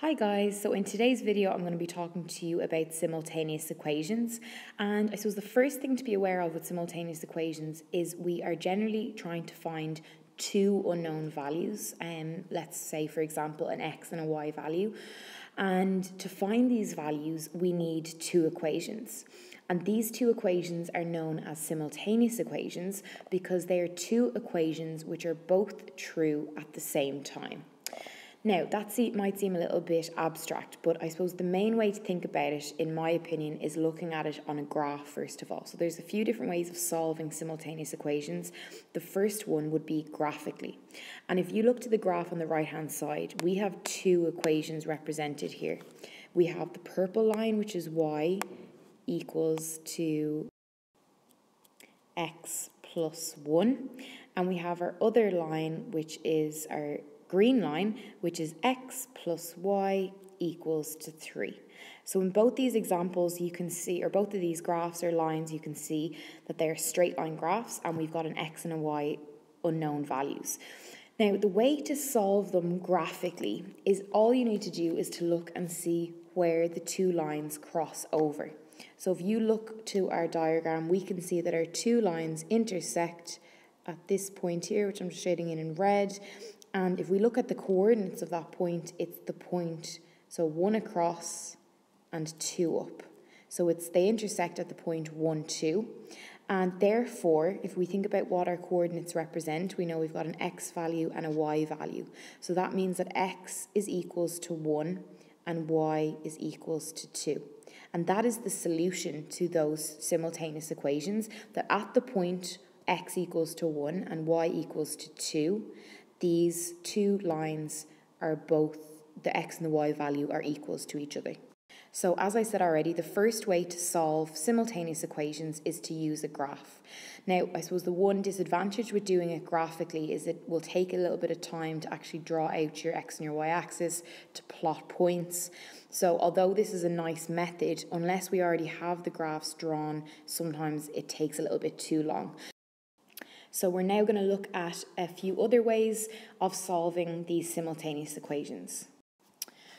Hi guys, so in today's video I'm going to be talking to you about simultaneous equations. And I suppose the first thing to be aware of with simultaneous equations is we are generally trying to find two unknown values, um, let's say for example an x and a y value. And to find these values we need two equations. And these two equations are known as simultaneous equations because they are two equations which are both true at the same time. Now, that might seem a little bit abstract, but I suppose the main way to think about it, in my opinion, is looking at it on a graph first of all. So there's a few different ways of solving simultaneous equations. The first one would be graphically. And if you look to the graph on the right hand side, we have two equations represented here. We have the purple line, which is y equals to x plus 1, and we have our other line, which is our green line, which is x plus y equals to 3. So in both these examples, you can see, or both of these graphs or lines, you can see that they're straight line graphs and we've got an x and a y unknown values. Now, the way to solve them graphically is all you need to do is to look and see where the two lines cross over. So if you look to our diagram, we can see that our two lines intersect at this point here, which I'm shading in in red, and if we look at the coordinates of that point, it's the point, so one across and two up. So it's they intersect at the point one, two. And therefore, if we think about what our coordinates represent, we know we've got an x value and a y value. So that means that x is equals to 1 and y is equals to 2. And that is the solution to those simultaneous equations, that at the point x equals to 1 and y equals to 2, these two lines are both, the x and the y value are equals to each other. So as I said already, the first way to solve simultaneous equations is to use a graph. Now, I suppose the one disadvantage with doing it graphically is it will take a little bit of time to actually draw out your x and your y axis, to plot points. So although this is a nice method, unless we already have the graphs drawn, sometimes it takes a little bit too long. So we're now going to look at a few other ways of solving these simultaneous equations.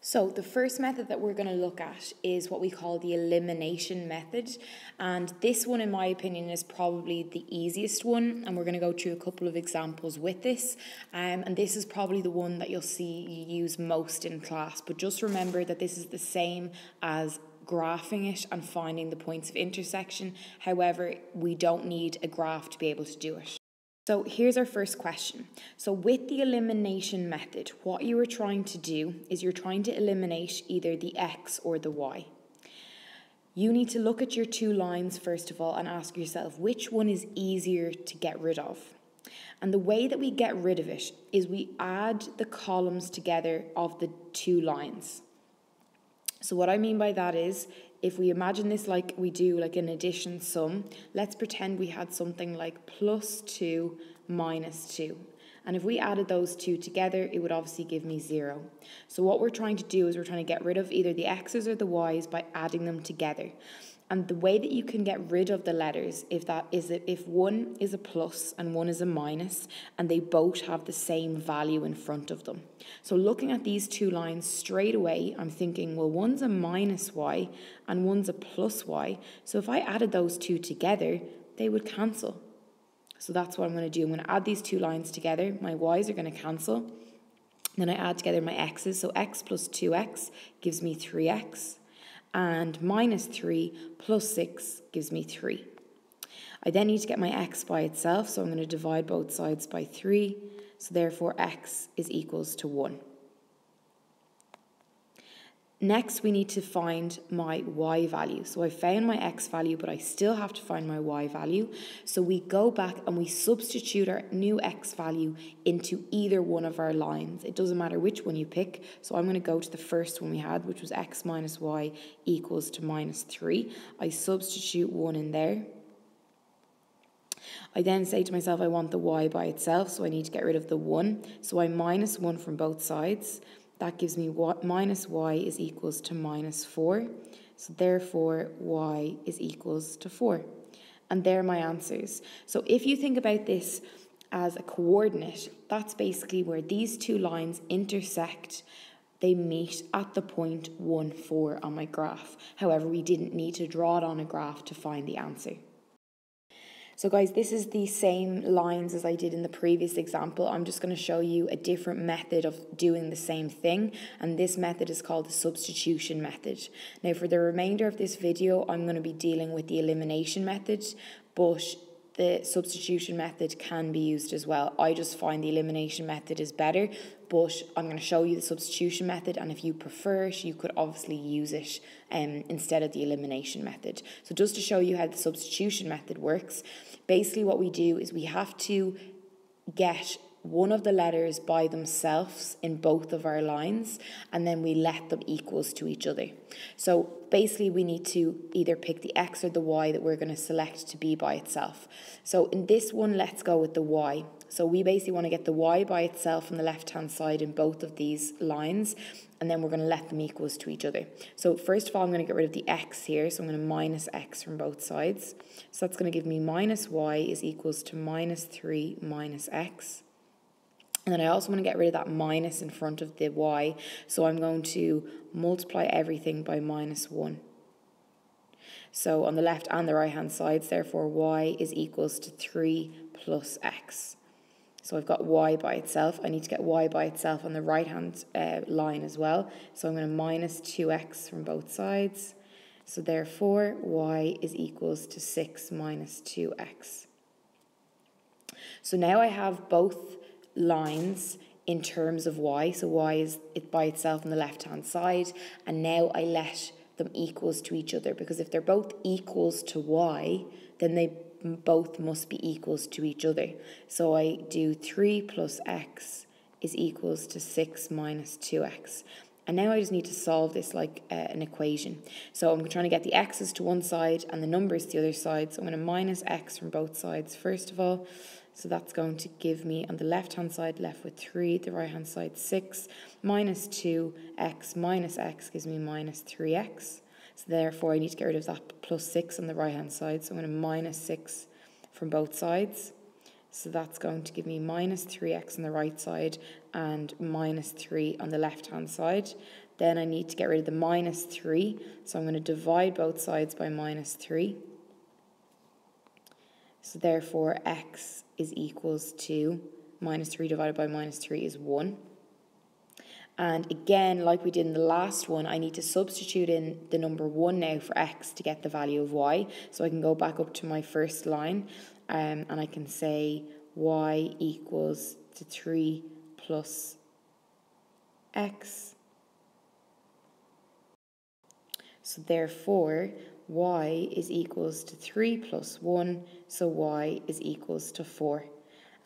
So the first method that we're going to look at is what we call the elimination method. And this one, in my opinion, is probably the easiest one. And we're going to go through a couple of examples with this. Um, and this is probably the one that you'll see you use most in class. But just remember that this is the same as graphing it and finding the points of intersection. However, we don't need a graph to be able to do it. So here's our first question. So with the elimination method, what you are trying to do is you're trying to eliminate either the x or the y. You need to look at your two lines first of all and ask yourself which one is easier to get rid of. And the way that we get rid of it is we add the columns together of the two lines. So what I mean by that is if we imagine this like we do like an addition sum, let's pretend we had something like plus 2 minus 2. And if we added those two together, it would obviously give me 0. So what we're trying to do is we're trying to get rid of either the x's or the y's by adding them together. And the way that you can get rid of the letters, if that is that if one is a plus and one is a minus, and they both have the same value in front of them. So looking at these two lines straight away, I'm thinking, well, one's a minus y and one's a plus y. So if I added those two together, they would cancel. So that's what I'm going to do. I'm going to add these two lines together. My y's are going to cancel. Then I add together my x's. So x plus 2x gives me 3x and minus 3 plus 6 gives me 3. I then need to get my x by itself, so I'm going to divide both sides by 3, so therefore x is equals to 1. Next, we need to find my y value. So I found my x value, but I still have to find my y value. So we go back and we substitute our new x value into either one of our lines. It doesn't matter which one you pick. So I'm going to go to the first one we had, which was x minus y equals to minus 3. I substitute 1 in there. I then say to myself, I want the y by itself, so I need to get rid of the 1. So I minus 1 from both sides. That gives me what minus y is equals to minus 4. So therefore, y is equals to 4. And they're my answers. So if you think about this as a coordinate, that's basically where these two lines intersect they meet at the point 1, 4 on my graph. However, we didn't need to draw it on a graph to find the answer. So guys, this is the same lines as I did in the previous example. I'm just going to show you a different method of doing the same thing. And this method is called the substitution method. Now for the remainder of this video, I'm going to be dealing with the elimination method, but the substitution method can be used as well. I just find the elimination method is better, but I'm going to show you the substitution method and if you prefer it, you could obviously use it um, instead of the elimination method. So just to show you how the substitution method works, basically what we do is we have to get one of the letters by themselves in both of our lines and then we let them equals to each other. So basically we need to either pick the x or the y that we're going to select to be by itself. So in this one, let's go with the y. So we basically want to get the y by itself on the left hand side in both of these lines and then we're going to let them equals to each other. So first of all, I'm going to get rid of the x here. So I'm going to minus x from both sides. So that's going to give me minus y is equals to minus 3 minus x. And then I also want to get rid of that minus in front of the y. So I'm going to multiply everything by minus 1. So on the left and the right hand sides, therefore y is equals to 3 plus x. So I've got y by itself. I need to get y by itself on the right hand uh, line as well. So I'm going to minus 2x from both sides. So therefore y is equals to 6 minus 2x. So now I have both lines in terms of y. So y is it by itself on the left hand side. And now I let them equals to each other because if they're both equals to y, then they both must be equals to each other. So I do 3 plus x is equals to 6 minus 2x. And now I just need to solve this like uh, an equation. So I'm trying to get the x's to one side and the numbers to the other side. So I'm going to minus x from both sides first of all. So that's going to give me on the left hand side left with 3, the right hand side 6, minus 2x minus x gives me minus 3x. So therefore I need to get rid of that plus 6 on the right hand side. So I'm going to minus 6 from both sides. So that's going to give me minus 3x on the right side and minus 3 on the left hand side. Then I need to get rid of the minus 3. So I'm going to divide both sides by minus 3. So therefore x is equals to minus 3 divided by minus 3 is 1. And again, like we did in the last one, I need to substitute in the number 1 now for x to get the value of y. So I can go back up to my first line um, and I can say y equals to 3 plus x. So therefore, y is equals to 3 plus 1, so y is equals to 4.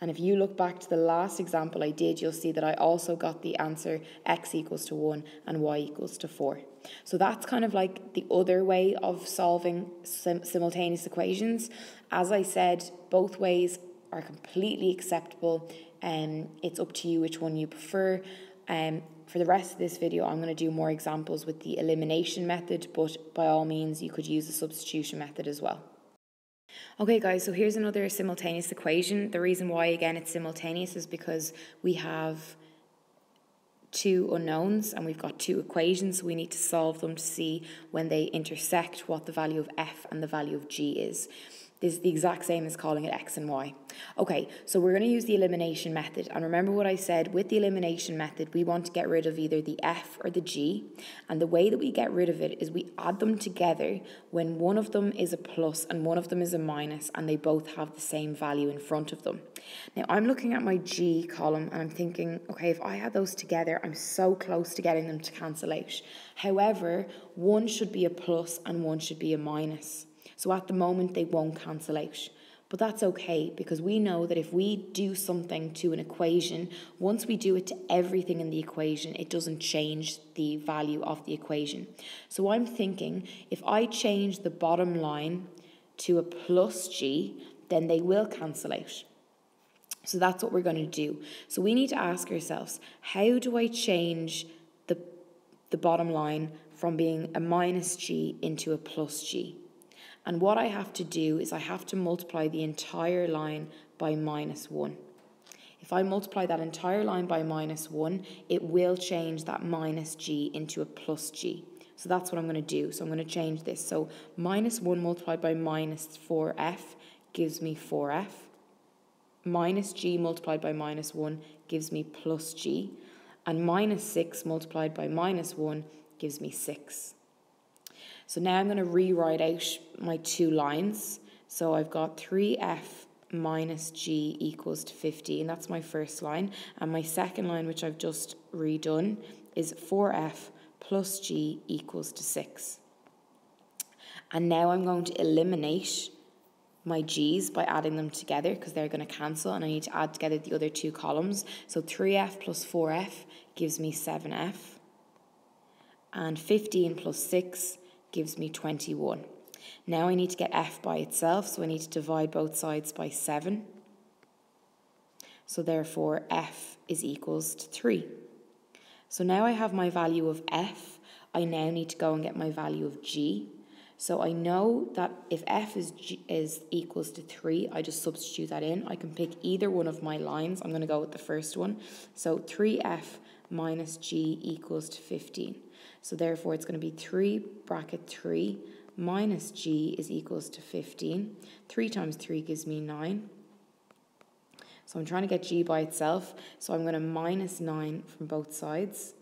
And if you look back to the last example I did, you'll see that I also got the answer x equals to 1 and y equals to 4. So that's kind of like the other way of solving sim simultaneous equations. As I said, both ways are completely acceptable and it's up to you which one you prefer. Um, for the rest of this video, I'm going to do more examples with the elimination method, but by all means, you could use the substitution method as well. Okay guys, so here's another simultaneous equation. The reason why, again, it's simultaneous is because we have two unknowns and we've got two equations. So we need to solve them to see when they intersect what the value of f and the value of g is. This is the exact same as calling it x and y. Okay, so we're going to use the elimination method. And remember what I said, with the elimination method, we want to get rid of either the f or the g. And the way that we get rid of it is we add them together when one of them is a plus and one of them is a minus and they both have the same value in front of them. Now, I'm looking at my g column and I'm thinking, okay, if I add those together, I'm so close to getting them to cancel out. However, one should be a plus and one should be a minus. So at the moment, they won't cancel out. But that's okay because we know that if we do something to an equation, once we do it to everything in the equation, it doesn't change the value of the equation. So I'm thinking if I change the bottom line to a plus g, then they will cancel out. So that's what we're going to do. So we need to ask ourselves, how do I change the, the bottom line from being a minus g into a plus g? And what I have to do is I have to multiply the entire line by minus 1. If I multiply that entire line by minus 1, it will change that minus g into a plus g. So that's what I'm going to do. So I'm going to change this. So minus 1 multiplied by minus 4f gives me 4f. Minus g multiplied by minus 1 gives me plus g. And minus 6 multiplied by minus 1 gives me 6. So now I'm going to rewrite out my two lines. So I've got 3f minus g equals to 15. That's my first line. And my second line, which I've just redone, is 4f plus g equals to 6. And now I'm going to eliminate my g's by adding them together because they're going to cancel and I need to add together the other two columns. So 3f plus 4f gives me 7f and 15 plus 6 gives me 21. Now I need to get f by itself, so I need to divide both sides by 7. So therefore f is equals to 3. So now I have my value of f. I now need to go and get my value of g. So I know that if f is, g, is equals to 3, I just substitute that in. I can pick either one of my lines. I'm going to go with the first one. So 3f minus g equals to 15. So therefore it's going to be 3 bracket 3 minus g is equals to 15. 3 times 3 gives me 9. So I'm trying to get g by itself, so I'm going to minus 9 from both sides.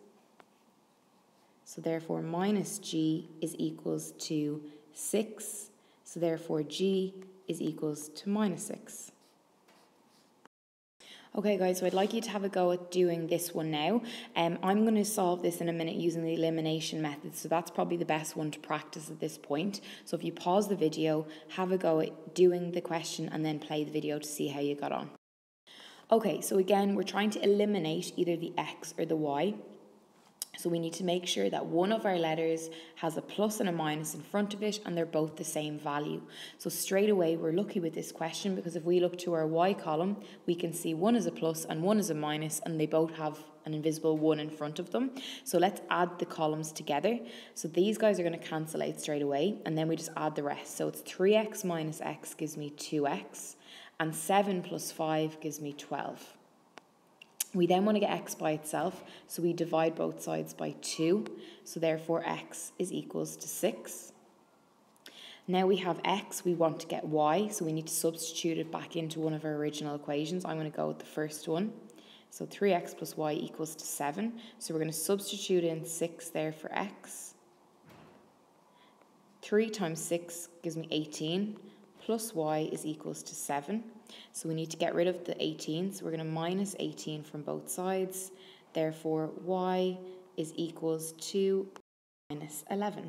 So therefore minus g is equals to 6. So therefore g is equals to minus 6. Okay guys, so I'd like you to have a go at doing this one now. Um, I'm going to solve this in a minute using the elimination method, so that's probably the best one to practice at this point. So if you pause the video, have a go at doing the question and then play the video to see how you got on. Okay, so again, we're trying to eliminate either the x or the y. So we need to make sure that one of our letters has a plus and a minus in front of it and they're both the same value. So straight away we're lucky with this question because if we look to our y column, we can see one is a plus and one is a minus and they both have an invisible 1 in front of them. So let's add the columns together. So these guys are going to cancel out straight away and then we just add the rest. So it's 3x minus x gives me 2x and 7 plus 5 gives me 12. We then want to get x by itself, so we divide both sides by 2, so therefore x is equals to 6. Now we have x, we want to get y, so we need to substitute it back into one of our original equations. I'm going to go with the first one. So 3x plus y equals to 7. So we're going to substitute in 6 there for x. 3 times 6 gives me 18 plus y is equals to 7. So we need to get rid of the 18. So we're going to minus 18 from both sides. Therefore, y is equals to minus 11.